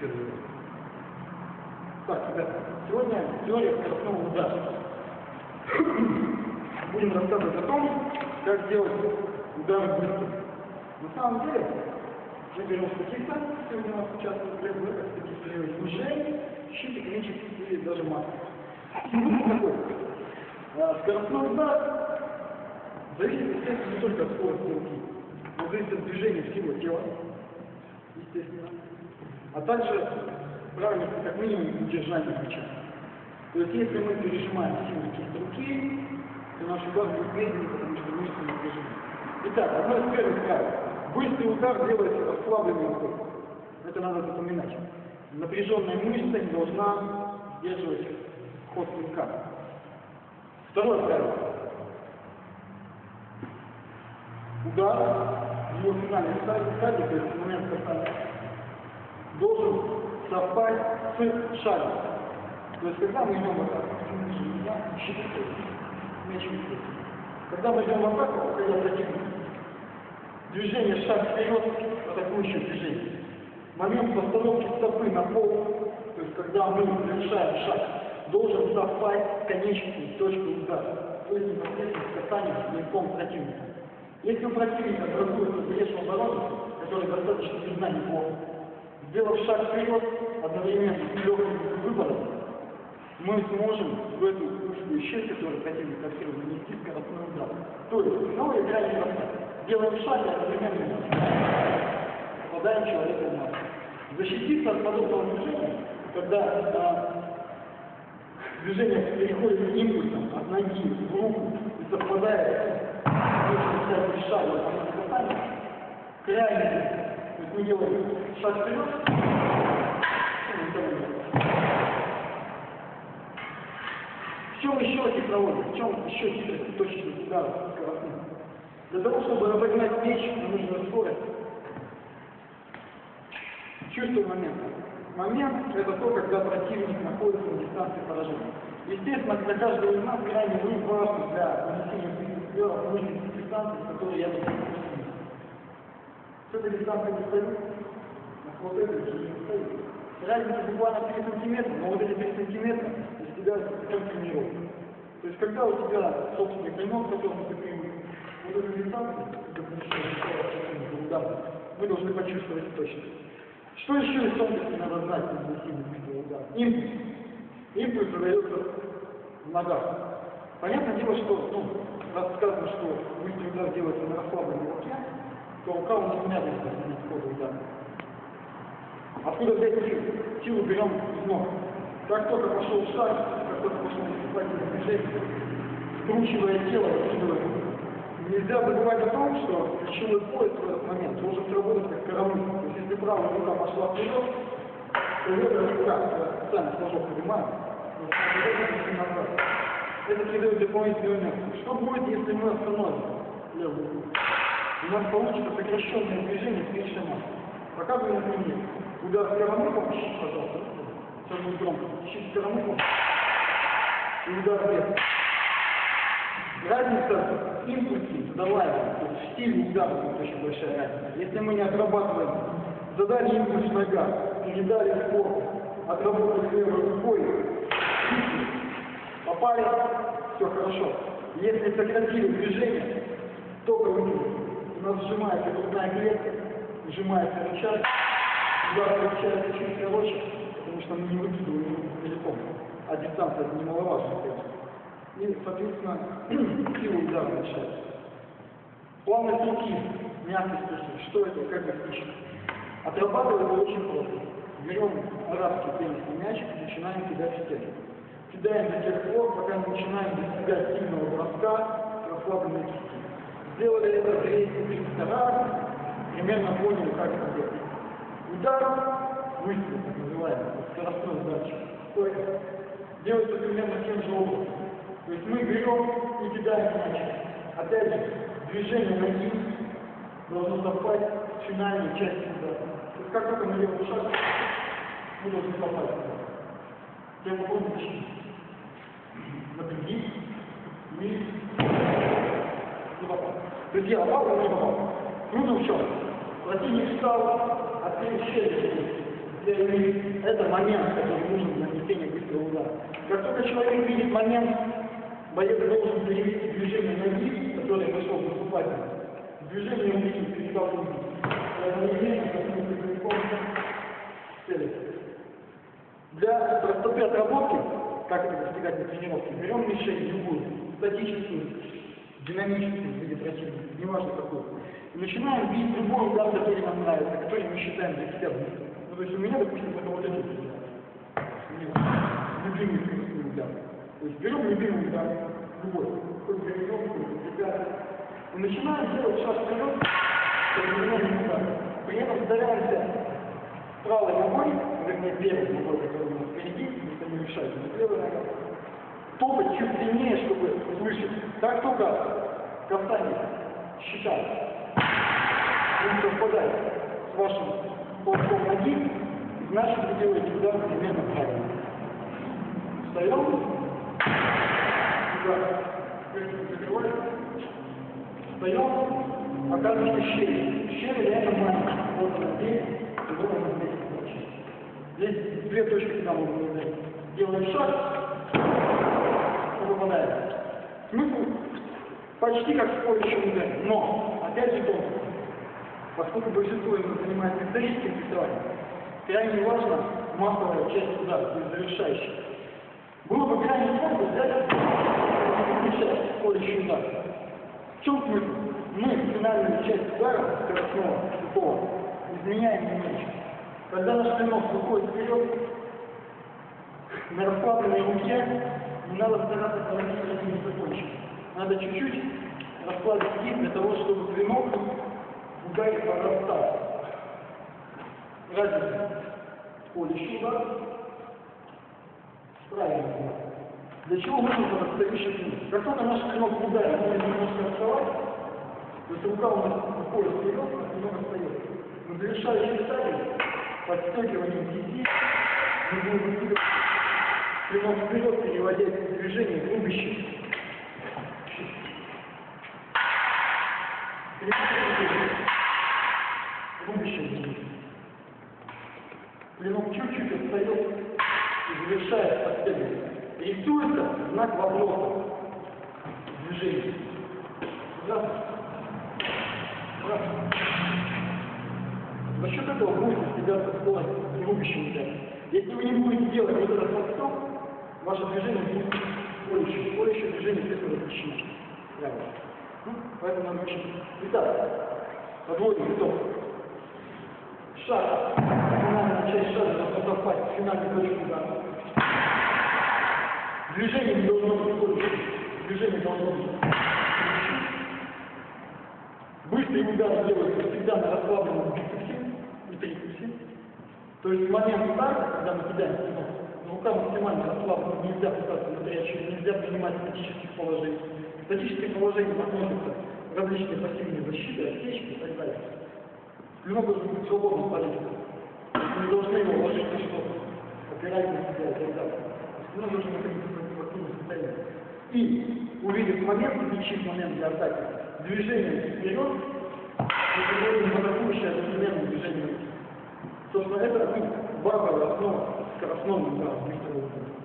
Раз. Так, ребята, сегодня теория скоростного удара. Будем рассказывать о том, как делать удары быстро. На самом деле, мы берем статиста, сегодня у нас участвует Глеб Лыков, статистирует движение, щит, экономический или даже. Такой. А, Скоростной удар зависит, естественно, не только от скорости руки, но зависит от движения всего тела, естественно, а также правильности, как минимум, удержания мяча. То есть, если мы пережимаем сильно кисть руки, то наш удар будет медленнее, потому что мышцы напряжены. Итак, одно из первых правил. Быстрый удар делается расслабленной рукой. Это надо запоминать. Напряженная мышца не должна сдерживать ход клинка. Второе правило. Удар в его финальной стадии, то есть в момент касания, должен совпасть с шагом. То есть когда мы идем в атаку. Когда мы идем в атаку, когда противник, движение шаг вперед, атакующее движение. Момент постановки стопы на пол, то есть когда мы совершаем шаг, должен совпасть с конечной точкой удара, то есть непосредственно касанием с клинком противника. Если у противника образуется брешь в обороне, который достаточно видна неплохо, сделав шаг вперед, одновременно с легким выбором, мы сможем в эту узкую щель, которую противник открыл, нанести скоростной удар. То есть, снова игра не простая. Делаем шаг и одновременно попадаем человеку в массу. Защититься от подобного движения, когда а, движение переходит импульсом от ноги в руку и совпадает с шаг, касание, крайне, мы делаем шаг вперед, в чем еще технология, в чем еще хитрость точечных ударов скоростных? Для того, чтобы разогнать меч на нужную скорость, чувствуем момент. Момент – это то, когда противник находится на дистанции поражения. Естественно, для каждого из нас крайне важно для нанесения приемов нужны дистанции, которые я должен С этой дистанции не стою, а вот этой уже не стою. Разница буквально 3 сантиметра, но вот эти 3 сантиметра из тебя тренировка. То есть, когда у тебя собственный клинок, которым ты привык, вот эту дистанцию, удар, мы должны почувствовать точно. Что еще из тонкости надо знать нанесении быстрого удара? Импульс. Импульс задается в ногах. Понятное дело, что, ну, раз сказано, что быстрый удар делается на расслабленной руке, то рука у нас не будет изменить хода удара. Откуда взять силу? Силу берем из ног. Как только пошел шаг, как только пошел наступательное движение, скручивая тело, откидывая Нельзя забывать о том, что ключевой пояс в этот момент должен сработать как коромысло. То есть если правая рука пошла вперед, то левая рука, специально флажок поднимаем. Это придает дополнительный момент. Что будет, если мы остановим левую руку? У нас получится сокращенное движение с меньшей массой. Показываю на примере. Удар коромыслом, щит, пожалуйста. Сейчас будет громко. Щит коромыслом. И удар вверх. Разница в импульсе задаваемой, то в стиле удара будет очень большая разница. Если мы не отрабатываем, задали импульс нога, не дали спорт, отработали левой рукой, попали, все хорошо. Если сократили движение, только вытянули. У нас сжимается грудная клетка, сжимается рычаг, удар получается чуть короче, потому что мы не выкидываем целиком, а дистанция это немаловажно, конечно и, соответственно, сила удара начинается. Плавность руки, мягкость руки, что это, как достичь? Отрабатывать это очень просто. Берем арабский теннисный мяч, начинаем кидать в стену. Кидаем до тех пор, пока не начинаем достигать сильного броска расслабленной кисти. Сделали это 300 раз, примерно поняли, как это делать. Удар, выстрел, так называемый, скоростной удар, делается примерно тем же образом. То есть мы берем и кидаем мяч. Опять же, движение ноги должно совпасть с финальной частью удара. То есть как только мы делаем шаг, мы должны попасть. Тем защитить. Напрягись, вниз, не попал. То есть я попал, но не попал. Круто в чем? Встал, открыл щель. себя имеет. Это момент, который нужен для нанесения быстрого удара. Как только человек видит момент, боец должен перевести движение ноги, которое пошел поступательно, в движение руки перед колбой. Поэтому неизвестно, как мы целится. Для простоты отработки, как это достигать на тренировке, берем мишень любую, статическую, динамическую в виде противника, неважно какую. И начинаем бить любой удар, который нам нравится, который мы считаем для себя быстрым. Ну, то есть у меня, допустим, это вот этот любимый скоростной удар. То есть берем любимый удар, любой, хоть горизонт, хоть ребята, и начинаем делать шаг вперед, современный удар. При этом ударяемся правой ногой, вернее, левой ногой, которая у нас впереди, никто не мешает, но левая нога, топать чуть сильнее, чтобы выше. Как только касание щита будет совпадать с вашим плоском ноги, значит вы делаете удар примерно правильно. Встаем, удар, закрываем, встаем, оказывается щель. Щель реально маленькая, вот она здесь, вот она здесь. Здесь две точки можно ударить. Делаем шаг, и попадаем. Смысл почти как в спорящем ударе, но, опять же, тонко. Поскольку большинство именно занимается историческим фехтованием, крайне важно массовая часть удара, то есть завершающая. Было бы крайне тонко взять часть спорящий удар. В чем смысл? Мы финальную часть удара, скоростного, тупого, изменяем немножечко. Когда наш клинок выходит вперед, на расслабленной руке не надо стараться проводить не закончить. Надо чуть-чуть расслабить кисть для того, чтобы клинок ударить по расставу. Разница. Колющий удар, правильный удар. Для чего нужен расстоящий клинок? Как только наш клинок ударит, мы немножко расставать, то есть рука у нас уходит вперед, а клинок остается. На завершающей стадии, подстегиванием кисти, мы будем вытягивать клинок вперед, переводя движение в. Рубящий движение. Клинок чуть-чуть отстает и завершает подстегивание. Рисуется знак вопроса движения. Здравствуйте. За счет этого будет достигаться скорость при рубящем ударе. Если вы не будете делать вот этот подступ, ваше движение будет колющее. Колющее движение естественно запрещено. Правильно. Ну, поэтому надо очень... Итак, подводим итог. Шаг. Финальная часть шага должна совпасть с финальной точкой удара. Движение не должно быть колющим. Движение должно быть Быстрый удар делается всегда на расслабленном бицепсе и трицепсе. То есть в момент удара, когда мы кидаем клинок, рука максимально нельзя пытаться напрячь, нельзя принимать статических положений. Статические положения относятся к различные пассивные защиты, отсечки и так далее. Клинок должен быть свободным полетом. Мы должны его ложить на что-то, опирать на себя и так далее. Клинок должен находиться в активном состоянии. И, увидев момент, изучив момент для атаки, движение вперед, в атакующее одновременное движение. Собственно, это ну, базовая основа скоростного удара, быстрого удара.